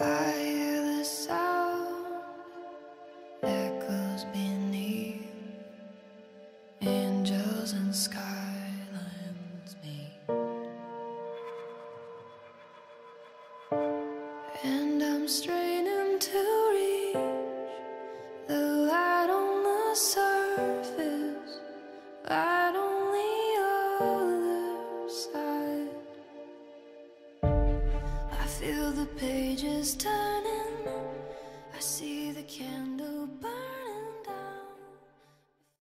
I hear the sound echoes goes beneath angels and skylines meet, and I'm straining to. the pages turning, I see the candle.